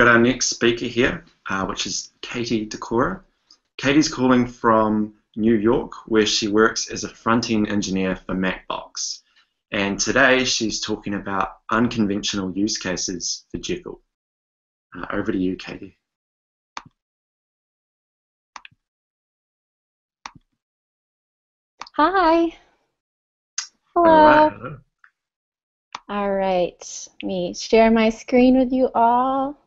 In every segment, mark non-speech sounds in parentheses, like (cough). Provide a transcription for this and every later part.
got our next speaker here, uh, which is Katy DeCorah. Katy's calling from New York, where she works as a front-end engineer for Mapbox. And today she's talking about unconventional use cases for Jekyll. Uh, over to you, Katie. Hi. Hello. All right. Hello. All right. Let me share my screen with you all.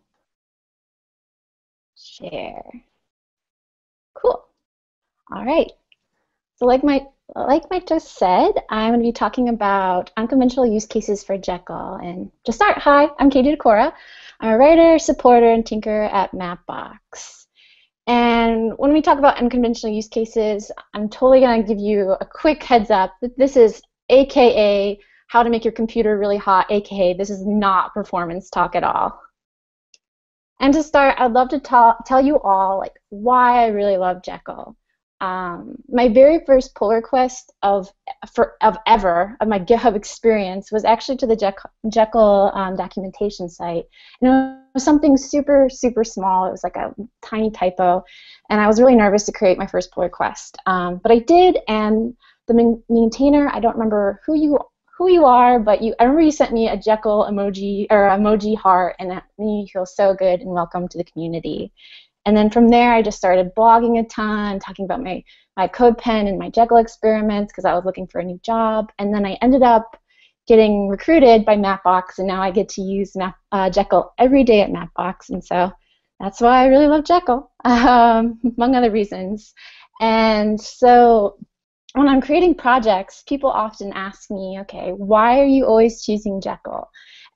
Share. Cool. All right. So like my like Mike just said, I'm going to be talking about unconventional use cases for Jekyll. And to start, hi, I'm Katy DeCorah. I'm a writer, supporter, and tinker at Mapbox. And when we talk about unconventional use cases, I'm totally going to give you a quick heads up that this is AKA how to make your computer really hot, AKA this is not performance talk at all. And to start, I'd love to tell you all like why I really love Jekyll. Um, my very first pull request of for, of ever of my GitHub experience was actually to the Jekyll, Jekyll um, documentation site. And it was something super super small. It was like a tiny typo, and I was really nervous to create my first pull request. Um, but I did, and the maintainer I don't remember who you who you are, but you I remember you sent me a Jekyll emoji or emoji heart, and that made me feel so good and welcome to the community. And then from there, I just started blogging a ton, talking about my, my CodePen and my Jekyll experiments because I was looking for a new job. And then I ended up getting recruited by Mapbox, and now I get to use Map, uh, Jekyll every day at Mapbox. And so that's why I really love Jekyll, (laughs) um, among other reasons. And so when I'm creating projects, people often ask me, okay, why are you always choosing Jekyll?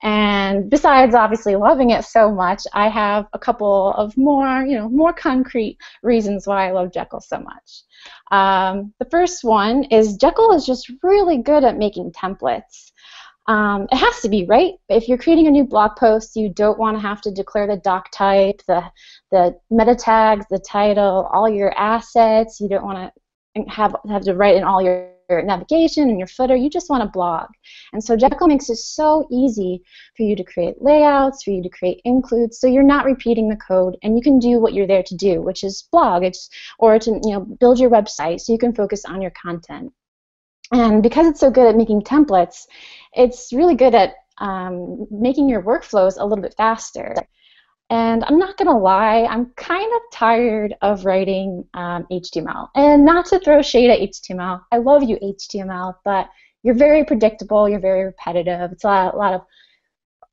And besides obviously loving it so much, I have a couple of more, you know, more concrete reasons why I love Jekyll so much. Um, the first one is Jekyll is just really good at making templates. Um, it has to be, right? If you're creating a new blog post, you don't want to have to declare the doc type, the, the meta tags, the title, all your assets. You don't want to have, have to write in all your your navigation and your footer, you just want to blog. And so Jekyll makes it so easy for you to create layouts, for you to create includes, so you're not repeating the code and you can do what you're there to do, which is blog, it's, or to you know, build your website so you can focus on your content. And because it's so good at making templates, it's really good at um, making your workflows a little bit faster. And I'm not going to lie, I'm kind of tired of writing um, HTML. And not to throw shade at HTML, I love you, HTML, but you're very predictable, you're very repetitive. It's a lot, a lot of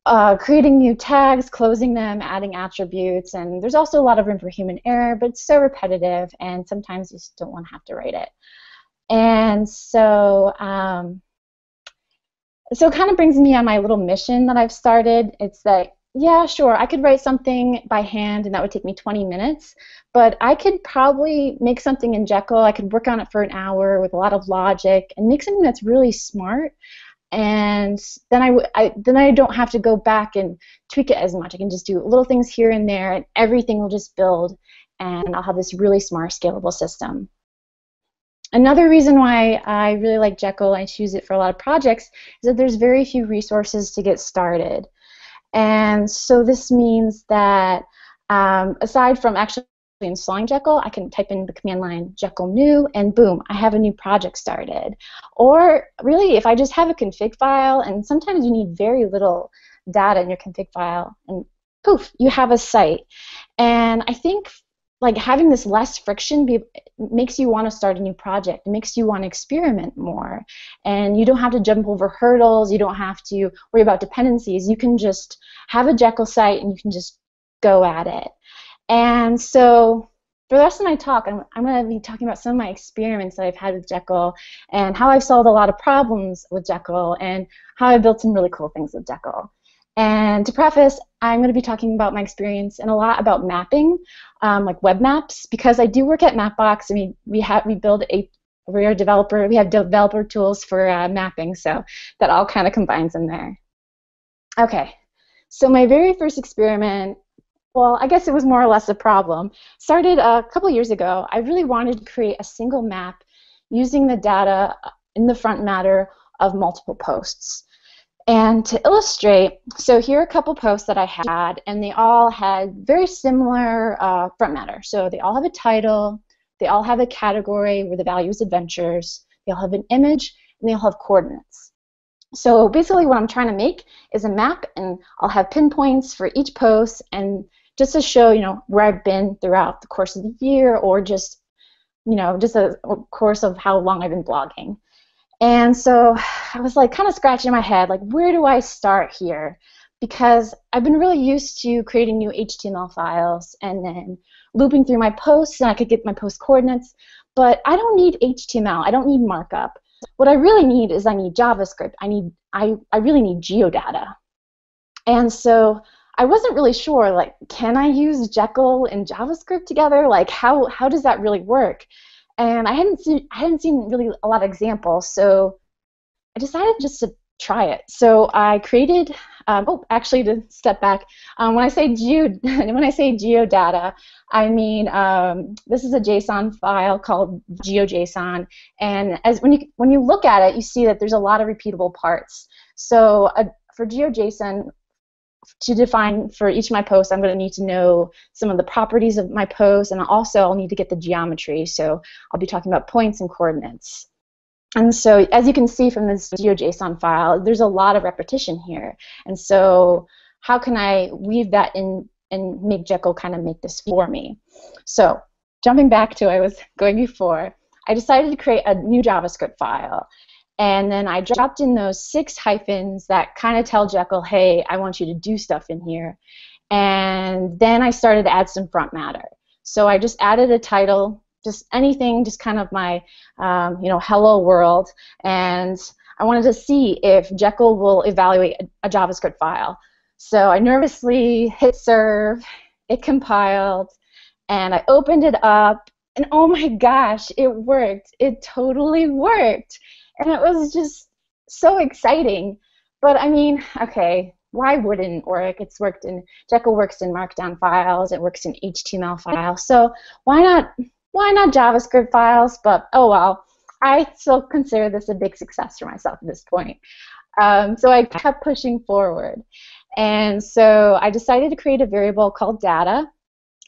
uh, creating new tags, closing them, adding attributes, and there's also a lot of room for human error, but it's so repetitive, and sometimes you just don't want to have to write it. And so, um, so it kind of brings me on my little mission that I've started. It's that yeah, sure. I could write something by hand and that would take me 20 minutes, but I could probably make something in Jekyll. I could work on it for an hour with a lot of logic and make something that's really smart. And then I, I then I don't have to go back and tweak it as much. I can just do little things here and there, and everything will just build, and I'll have this really smart, scalable system. Another reason why I really like Jekyll, I choose it for a lot of projects, is that there's very few resources to get started. And so this means that um, aside from actually installing Jekyll, I can type in the command line Jekyll new, and boom, I have a new project started. Or really, if I just have a config file, and sometimes you need very little data in your config file, and poof, you have a site. And I think like having this less friction be, makes you want to start a new project. It makes you want to experiment more, and you don't have to jump over hurdles. You don't have to worry about dependencies. You can just have a Jekyll site and you can just go at it. And so for the rest of my talk, I'm, I'm going to be talking about some of my experiments that I've had with Jekyll and how I've solved a lot of problems with Jekyll and how I've built some really cool things with Jekyll. And to preface, I'm going to be talking about my experience and a lot about mapping, um, like web maps, because I do work at Mapbox and we, we, have, we build a we're a developer, we have developer tools for uh, mapping, so that all kind of combines in there. Okay, so my very first experiment, well, I guess it was more or less a problem, started a couple years ago. I really wanted to create a single map using the data in the front matter of multiple posts. And to illustrate, so here are a couple posts that I had, and they all had very similar uh, front matter. So they all have a title, they all have a category where the value is adventures, they all have an image, and they all have coordinates. So basically what I'm trying to make is a map, and I'll have pinpoints for each post, and just to show, you know, where I've been throughout the course of the year, or just, you know, just a course of how long I've been blogging. And so I was like kind of scratching my head, like, where do I start here? Because I've been really used to creating new HTML files and then looping through my posts, and I could get my post coordinates. But I don't need HTML. I don't need markup. What I really need is I need JavaScript. I need I, I really need geodata. And so I wasn't really sure, like, can I use Jekyll and JavaScript together? Like, how, how does that really work? And I hadn't seen I hadn't seen really a lot of examples, so I decided just to try it. So I created. Um, oh, actually, to step back, um, when I say geo (laughs) when I say geodata, I mean um, this is a JSON file called GeoJSON, and as when you when you look at it, you see that there's a lot of repeatable parts. So uh, for GeoJSON, to define for each of my posts, I'm going to need to know some of the properties of my post, and also I'll need to get the geometry. So I'll be talking about points and coordinates. And so, as you can see from this GeoJSON file, there's a lot of repetition here. And so, how can I weave that in and make Jekyll kind of make this for me? So, jumping back to what I was (laughs) going before, I decided to create a new JavaScript file. And then I dropped in those six hyphens that kind of tell Jekyll, hey, I want you to do stuff in here. And then I started to add some front matter. So I just added a title, just anything, just kind of my, um, you know, hello world. And I wanted to see if Jekyll will evaluate a, a JavaScript file. So I nervously hit serve, it compiled, and I opened it up, and oh my gosh, it worked. It totally worked and it was just so exciting. But I mean, okay, why wouldn't work? It's worked in Jekyll works in Markdown files. It works in HTML files. So why not? Why not JavaScript files? But oh well. I still consider this a big success for myself at this point. Um, so I kept pushing forward. And so I decided to create a variable called data.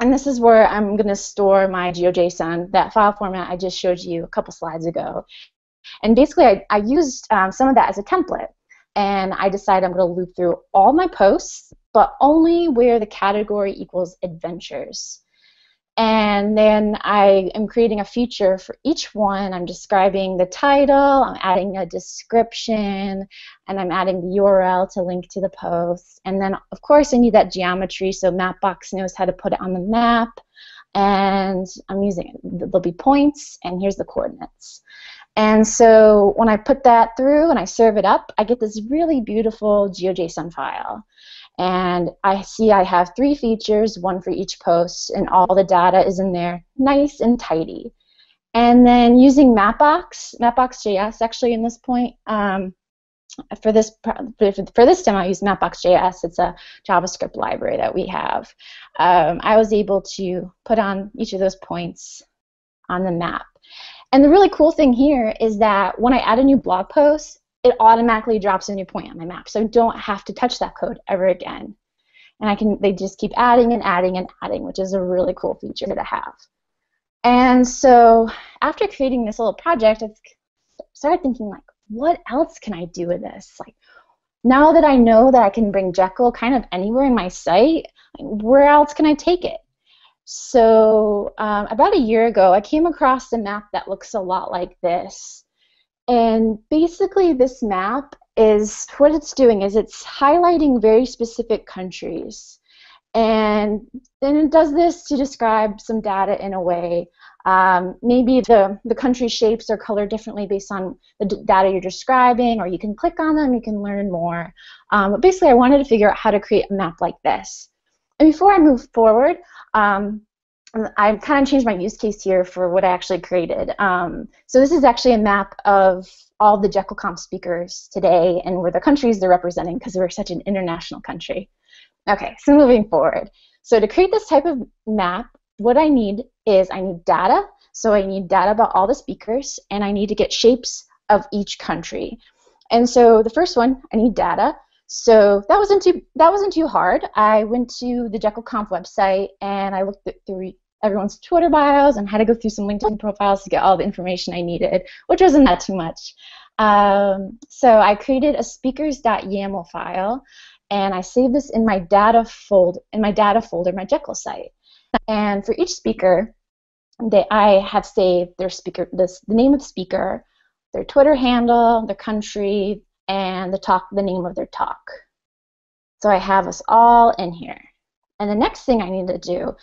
And this is where I'm going to store my GeoJSON, that file format I just showed you a couple slides ago. And basically, I, I used um, some of that as a template. And I decided I'm going to loop through all my posts, but only where the category equals adventures. And then I am creating a feature for each one. I'm describing the title, I'm adding a description, and I'm adding the URL to link to the post. And then, of course, I need that geometry so Mapbox knows how to put it on the map. And I'm using it. There'll be points, and here's the coordinates. And so when I put that through and I serve it up, I get this really beautiful GeoJSON file. And I see I have three features, one for each post, and all the data is in there nice and tidy. And then using Mapbox, Mapbox.js actually in this point, um, for this for this demo, I use Mapbox.js. It's a JavaScript library that we have. Um, I was able to put on each of those points on the map. And the really cool thing here is that when I add a new blog post, it automatically drops a new point on my map. So I don't have to touch that code ever again. And I can they just keep adding and adding and adding, which is a really cool feature to have. And so after creating this little project, I started thinking like, what else can I do with this? Like now that I know that I can bring Jekyll kind of anywhere in my site, where else can I take it? So um, about a year ago, I came across a map that looks a lot like this. And basically, this map is what it's doing is it's highlighting very specific countries. And then it does this to describe some data in a way. Um, maybe the, the country shapes are colored differently based on the data you're describing, or you can click on them, you can learn more. Um, but basically, I wanted to figure out how to create a map like this. And before I move forward, um, I've kind of changed my use case here for what I actually created. Um, so this is actually a map of all the JekyllConf speakers today and where the countries they're representing because we're such an international country. Okay, so moving forward. So to create this type of map, what I need is I need data. So I need data about all the speakers, and I need to get shapes of each country. And so the first one, I need data. So that wasn't too that wasn't too hard. I went to the Jekyll Conf website and I looked through everyone's Twitter bios and had to go through some LinkedIn profiles to get all the information I needed, which wasn't that too much. Um, so I created a speakers.yaml file and I saved this in my data fold in my data folder, my Jekyll site. And for each speaker, they I have saved their speaker this the name of the speaker, their Twitter handle, their country, and the talk the name of their talk. So I have us all in here. And the next thing I needed to do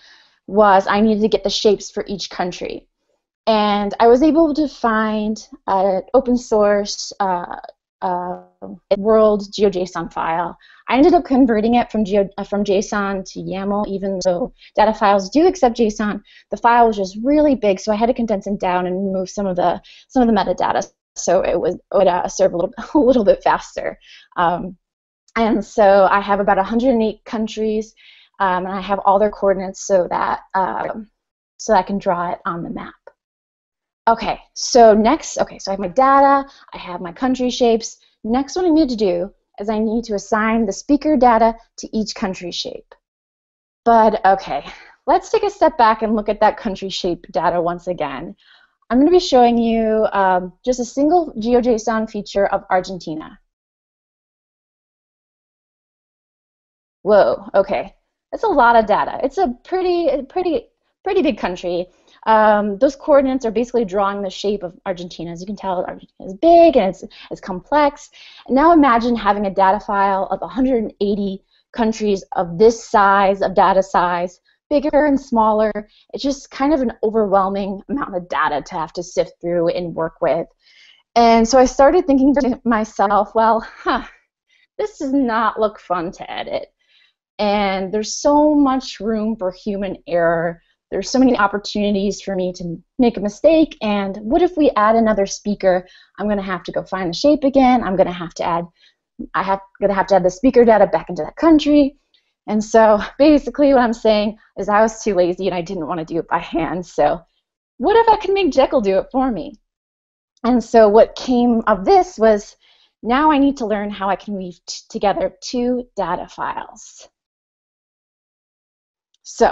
was I needed to get the shapes for each country. And I was able to find an open source uh, uh, world GeoJSON file. I ended up converting it from, Geo, uh, from JSON to YAML, even though data files do accept JSON. The file was just really big, so I had to condense it down and remove some of the some of the metadata, so it would, would uh, serve a little (laughs) a little bit faster. Um, and so I have about 108 countries, um, and I have all their coordinates so that um, so that I can draw it on the map. Okay, so next, okay, so I have my data, I have my country shapes. Next what I need to do is I need to assign the speaker data to each country shape. But okay, let's take a step back and look at that country shape data once again. I'm going to be showing you um, just a single GeoJSON feature of Argentina. Whoa, okay. That's a lot of data. It's a pretty, pretty, pretty big country. Um, those coordinates are basically drawing the shape of Argentina. As you can tell, Argentina is big and it's, it's complex. Now imagine having a data file of 180 countries of this size, of data size, bigger and smaller. It's just kind of an overwhelming amount of data to have to sift through and work with. And so I started thinking to myself, well, huh, this does not look fun to edit. And there's so much room for human error there's so many opportunities for me to make a mistake and what if we add another speaker i'm going to have to go find the shape again i'm going to have to add i have going to have to add the speaker data back into that country and so (laughs) basically what i'm saying is i was too lazy and i didn't want to do it by hand. So what if i could make jekyll do it for me? And so what came of this was now i need to learn how i can weave together two data files. So,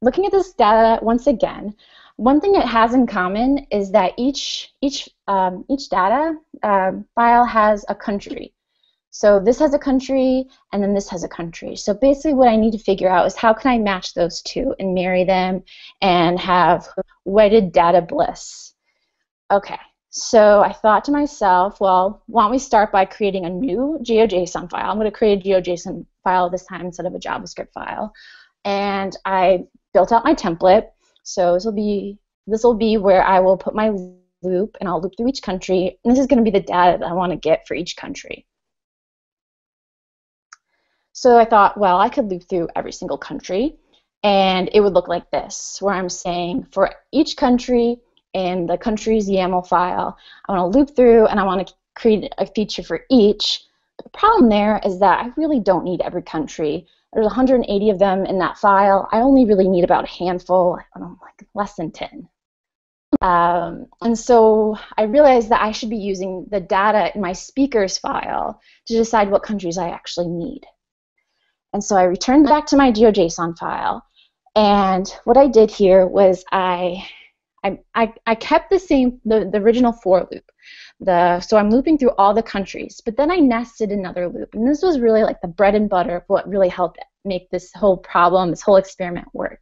looking at this data once again, one thing it has in common is that each each um, each data um, file has a country. So this has a country, and then this has a country. So basically, what I need to figure out is how can I match those two and marry them and have wedded data bliss. Okay, so I thought to myself, well, why don't we start by creating a new GeoJSON file? I'm going to create a GeoJSON file this time instead of a JavaScript file and I built out my template. So this will be this will be where I will put my loop and I'll loop through each country. And this is going to be the data that I want to get for each country. So I thought, well, I could loop through every single country and it would look like this, where I'm saying for each country in the country's YAML file, I want to loop through and I want to create a feature for each. But the problem there is that I really don't need every country. There's 180 of them in that file. I only really need about a handful, know, like less than 10. Um, and so I realized that I should be using the data in my speakers file to decide what countries I actually need. And so I returned back to my GeoJSON file, and what I did here was I, I, I, kept the same, the, the original for loop the so I'm looping through all the countries, but then I nested another loop, and this was really like the bread and butter of what really helped make this whole problem, this whole experiment work.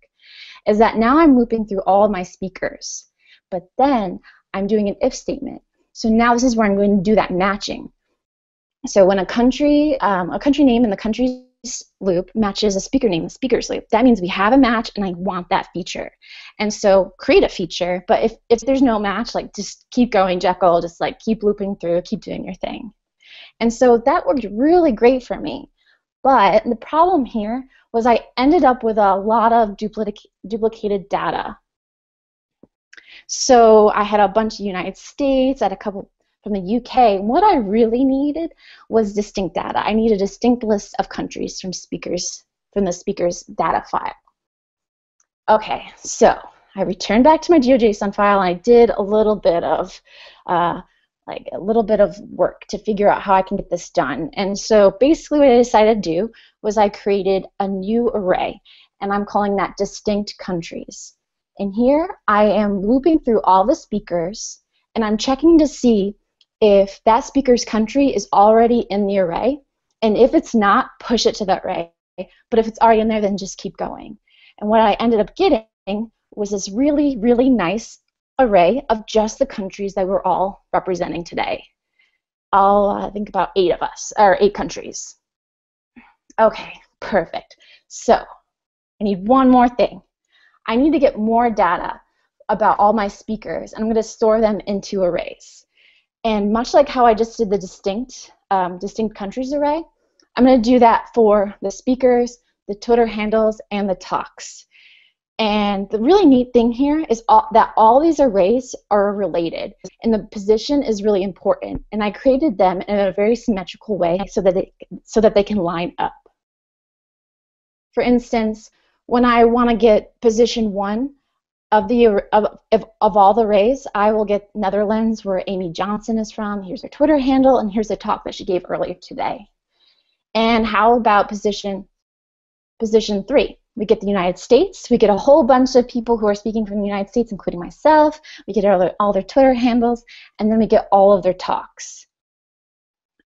Is that now I'm looping through all my speakers, but then I'm doing an if statement. So now this is where I'm going to do that matching. So when a country, um, a country name and the country loop matches a speaker name, the speaker's loop. That means we have a match and I want that feature. And so create a feature, but if, if there's no match, like just keep going, Jekyll, just like keep looping through, keep doing your thing. And so that worked really great for me. But the problem here was I ended up with a lot of duplic duplicated data. So I had a bunch of United States, I had a couple from the UK, what I really needed was distinct data. I need a distinct list of countries from speakers from the speaker's data file. Okay, so I returned back to my GeoJSON file and I did a little bit of uh, like a little bit of work to figure out how I can get this done. And so basically what I decided to do was I created a new array and I'm calling that distinct countries. And here I am looping through all the speakers and I'm checking to see if that speaker's country is already in the array. And if it's not, push it to the array. But if it's already in there, then just keep going. And what I ended up getting was this really, really nice array of just the countries that we're all representing today. All, uh, think about eight of us, or eight countries. Okay, perfect. So I need one more thing. I need to get more data about all my speakers, and I'm going to store them into arrays. And much like how I just did the distinct, um, distinct countries array, I'm going to do that for the speakers, the Twitter handles, and the talks. And the really neat thing here is all, that all these arrays are related, and the position is really important. And I created them in a very symmetrical way so that it, so that they can line up. For instance, when I want to get position one of the of, of, all the rays, I will get Netherlands, where Amy Johnson is from. Here's her Twitter handle, and here's a talk that she gave earlier today. And how about position position three? We get the United States. We get a whole bunch of people who are speaking from the United States, including myself. We get all their, all their Twitter handles, and then we get all of their talks.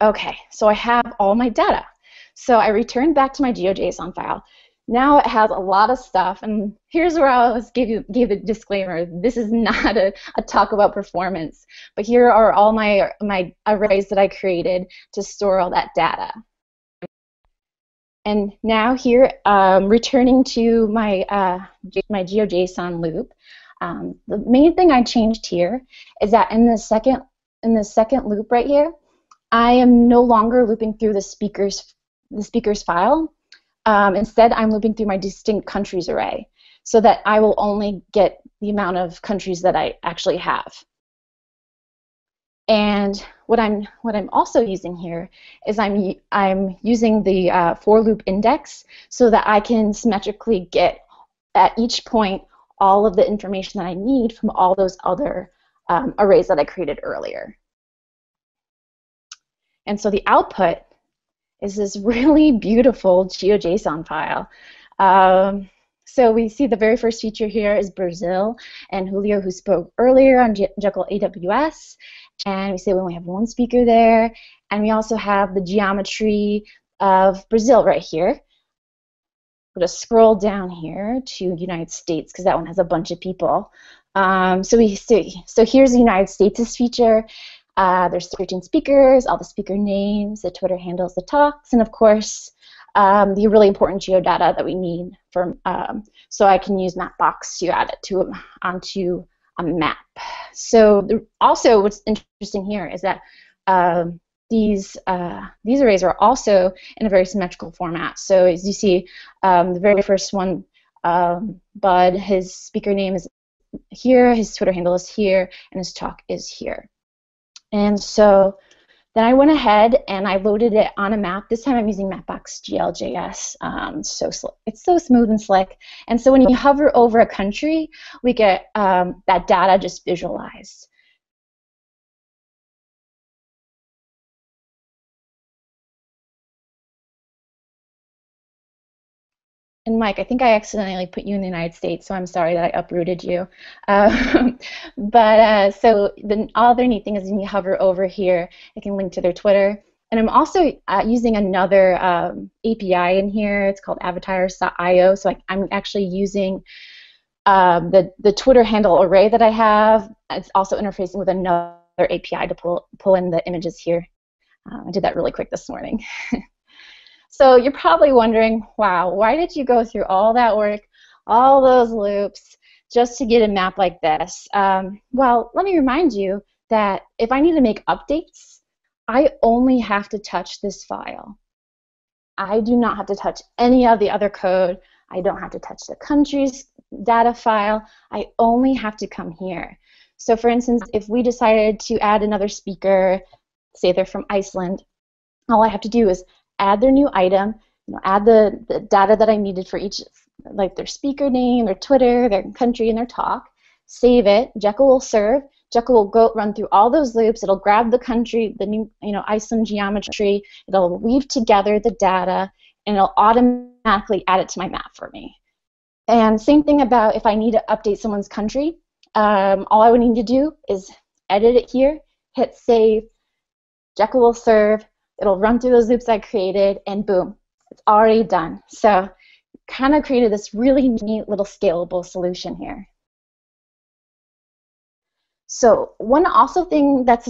Okay, so I have all my data. So I returned back to my GeoJSON file. Now it has a lot of stuff, and here's where I was give you give the disclaimer. This is (laughs) not a, a talk about performance, but here are all my my arrays that I created to store all that data. And now here, um, returning to my, uh, my GeoJSON loop, um, the main thing I changed here is that in the second in the second loop right here, I am no longer looping through the speaker's the speaker's file. Um, instead, I'm looping through my distinct countries array, so that I will only get the amount of countries that I actually have. And what I'm what I'm also using here is I'm I'm using the uh, for loop index so that I can symmetrically get at each point all of the information that I need from all those other um, arrays that I created earlier. And so the output is this really (laughs) beautiful GeoJSON file. Um, so we see the very first feature here is Brazil and Julio who spoke earlier on Jekyll AWS and we say we only have one speaker there, and we also have the geometry of Brazil right here. Going to scroll down here to United States because that one has a bunch of people. Um, so we see, so here's the United States' feature. Uh, there's 13 speakers, all the speaker names, the Twitter handles, the talks, and of course um, the really important geodata that we need for. Um, so I can use Mapbox to add it to onto a map. So the, also what's interesting here is that um, these uh, these arrays are also in a very symmetrical format. So as you see, um, the very first one, um, Bud, his speaker name is here, his Twitter handle is here, and his talk is here. And so then I went ahead and I loaded it on a map. This time I'm using Mapbox GLJS. Um, so it's so smooth and slick. And so when you hover over a country, we get um, that data just visualized. And Mike, I think I accidentally put you in the United States, so I'm sorry that I uprooted you. Um, (laughs) but uh, so the other neat thing is when you hover over here, it can link to their Twitter. And I'm also uh, using another um, API in here. It's called avatars.io. So I, am actually using um, the, the Twitter handle array that I have. It's also interfacing with another API to pull, pull in the images here. Uh, I did that really quick this morning. (laughs) So you're probably wondering, wow, why did you go through all that work, all those loops, just to get a map like this? Um, well, let me remind you that if I need to make updates, I only have to touch this file. I do not have to touch any of the other code. I don't have to touch the country's data file. I only have to come here. So for instance, if we decided to add another speaker, say they're from Iceland, all I have to do is add their new item, you know, add the, the data that I needed for each, like their speaker name, their Twitter, their country, and their talk, save it, Jekyll will serve, Jekyll will go run through all those loops. It'll grab the country, the new, you know, Iceland geometry. It'll weave together the data, and it'll automatically add it to my map for me. And same thing about if I need to update someone's country. Um, all I would need to do is edit it here, hit save. Jekyll will serve. It'll run through those loops I created, and boom, it's already done. So kind of created this really neat little scalable solution here. So one also thing that's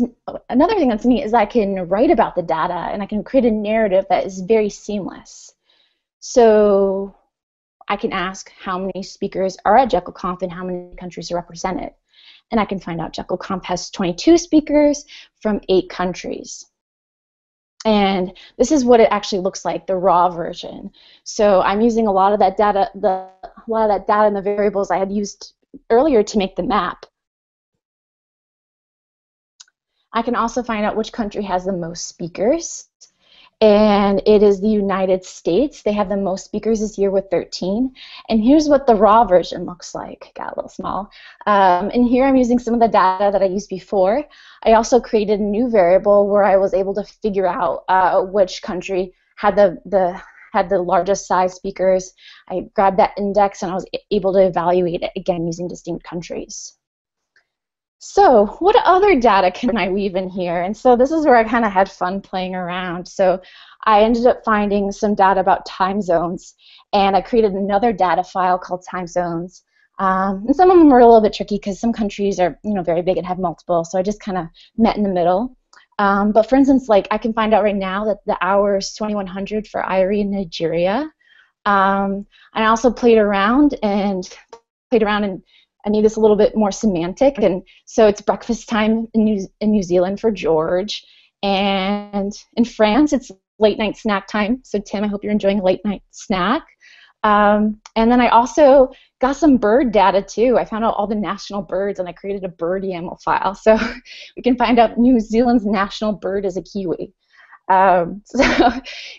another thing that's neat is I can write about the data and I can create a narrative that is very seamless. So I can ask how many speakers are at JekyllConf and how many countries are represented. And I can find out JekyllConf has 22 speakers from eight countries. And this is what it actually looks like, the raw version. So I'm using a lot of that data, the a lot of that data and the variables I had used earlier to make the map. I can also find out which country has the most speakers and it is the United States. They have the most speakers this year with 13. And here's what the raw version looks like. Got a little small. Um, and here I'm using some of the data that I used before. I also created a new variable where I was able to figure out uh, which country had the, the had the largest size speakers. I grabbed that index and I was able to evaluate it again using distinct countries. So what other data can I weave in here? And so this is where I kind of had fun playing around. So I ended up finding some data about time zones, and I created another data file called time zones. Um, and some of them were a little bit tricky because some countries are you know very big and have multiple, so I just kind of met in the middle. Um, but for instance, like I can find out right now that the hour is 2100 for Ire in Nigeria. Um, I also played around and played around and I need this a little bit more semantic, and so it's breakfast time in New, in New Zealand for George, and in France it's late night snack time. So Tim, I hope you're enjoying a late night snack. Um, and then I also got some bird data too. I found out all the national birds, and I created a bird YAML file, so (laughs) we can find out New Zealand's national bird is a kiwi. Um, (laughs) so,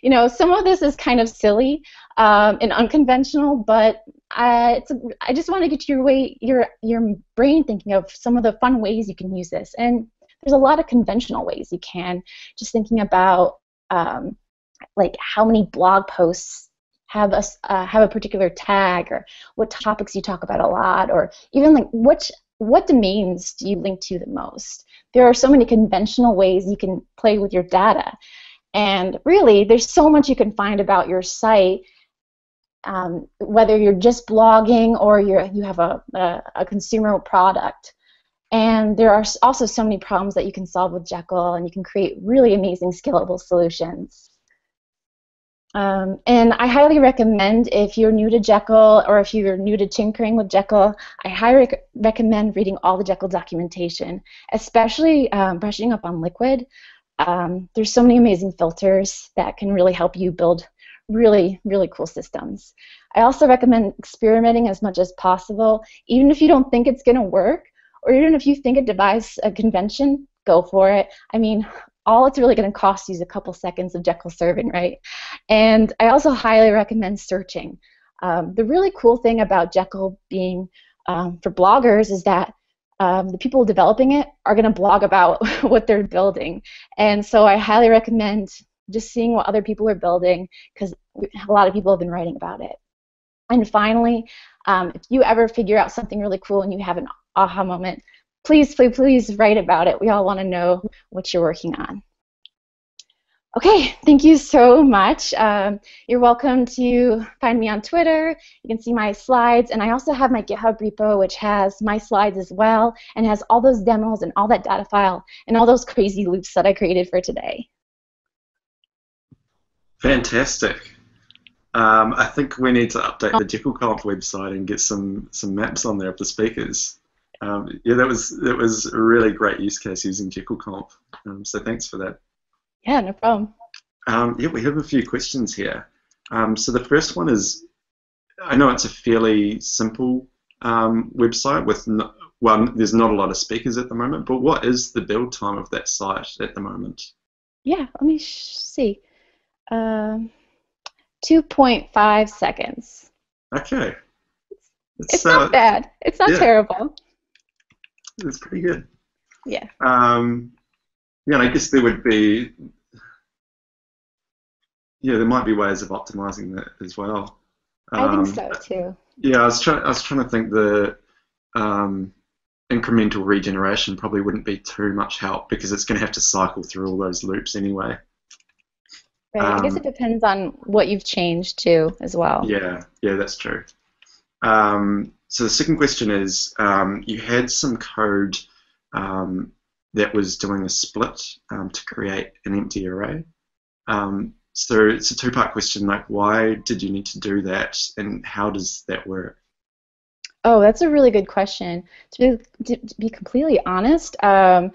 you know, some of this is kind of silly um, and unconventional, but I, it's, I just want to get your way, your your brain thinking of some of the fun ways you can use this. And there's a lot of conventional ways you can. Just thinking about um, like how many blog posts have a uh, have a particular tag, or what topics you talk about a lot, or even like which what domains do you link to the most? There are so many conventional ways you can play with your data. And really, there's so much you can find about your site, um, whether you're just blogging or you're, you have a, a, a, consumer product. And there are also so many problems that you can solve with Jekyll, and you can create really amazing scalable solutions. Um, and I highly recommend if you're new to Jekyll or if you're new to tinkering with Jekyll, I highly rec recommend reading all the Jekyll documentation, especially um, brushing up on Liquid. Um, there's so many amazing filters that can really help you build really, really cool systems. I also recommend experimenting as much as possible, even if you don't think it's going to work, or even if you think a device, a convention, go for it. I mean, all it's really going to cost you is a couple seconds of Jekyll serving, right? And I also highly recommend searching. Um, the really cool thing about Jekyll being um, for bloggers is that um, the people developing it are going to blog about (laughs) what they're building. And so I highly recommend just seeing what other people are building because a lot of people have been writing about it. And finally, um, if you ever figure out something really cool and you have an aha moment, please, please, please write about it. We all want to know what you're working on. Okay, thank you so much. Um, you're welcome to find me on Twitter. You can see my slides, and I also have my GitHub repo, which has my slides as well, and has all those demos and all that data file and all those crazy loops that I created for today. Fantastic. Um, I think we need to update the JekyllConf website and get some some maps on there of the speakers. Um, yeah, that was that was a really great use case using JekyllConf. Um, so thanks for that. Yeah, no problem. Um, yeah, we have a few questions here. Um, so the first one is, I know it's a fairly simple um, website with, no, well, there's not a lot of speakers at the moment, but what is the build time of that site at the moment? Yeah, let me see. Um, 2.5 seconds. Okay. It's, it's not uh, bad. It's not yeah. terrible. It's pretty good. Yeah. Um, yeah, and I guess there would be, yeah, there might be ways of optimizing that as well. I Um, think so too. Yeah, I was trying. I was trying to think the um, incremental regeneration probably wouldn't be too much help because it's going to have to cycle through all those loops anyway. Right. I guess um, it depends on what you've changed too, as well. Yeah, yeah, that's true. Um, so the second question is, um, you had some code um, that was doing a split um, to create an empty array. Um, so it's a two-part question. Like, why did you need to do that, and how does that work? Oh, that's a really good question. To be, to, be completely honest, um,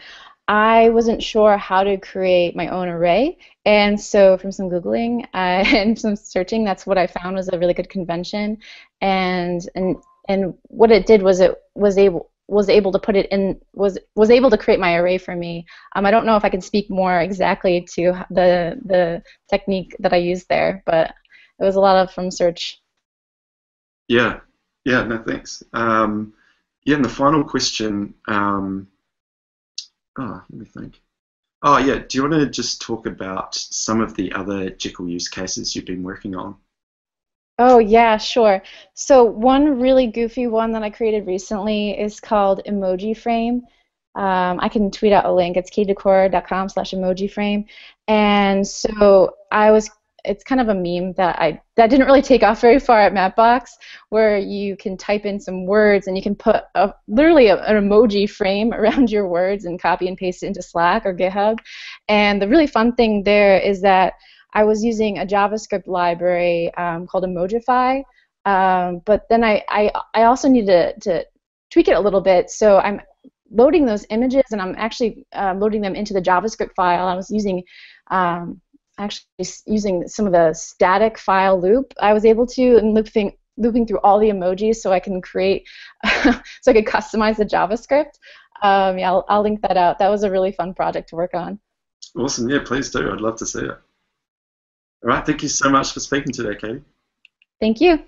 I wasn't sure how to create my own array, and so from some googling uh, (laughs) and some searching, that's what I found was a really good convention, and and and what it did was it was able was able to put it in was was able to create my array for me. Um, I don't know if I can speak more exactly to the the technique that I used there, but it was a lot of from search. Yeah, yeah, no thanks. Um, yeah, and the final question. Um, oh, let me think. Oh, yeah. Do you want to just talk about some of the other Jekyll use cases you've been working on? Oh, yeah, sure. So one really goofy one that I created recently is called Emoji Frame. Um, I can tweet out a link. It's kdecor.com slash emoji frame. And so I was, it's kind of a meme that I, that didn't really take off very far at Mapbox, where you can type in some words and you can put a, literally a, an emoji frame (laughs) around your words and copy and paste it into Slack or GitHub. And the really fun thing there is that I was using a JavaScript library um, called Emojify, um, but then I, I, I also needed to, to tweak it a little bit. So I'm loading those images and I'm actually uh, loading them into the JavaScript file. I was using um, actually using some of the static file loop I was able to and looping looping through all the emojis so I can create (laughs) so I could customize the JavaScript. Um, yeah, I'll, I'll link that out. That was a really fun project to work on. Awesome. Yeah, please do. I'd love to see it. All right. Thank you so much for speaking today, Katy. Thank you.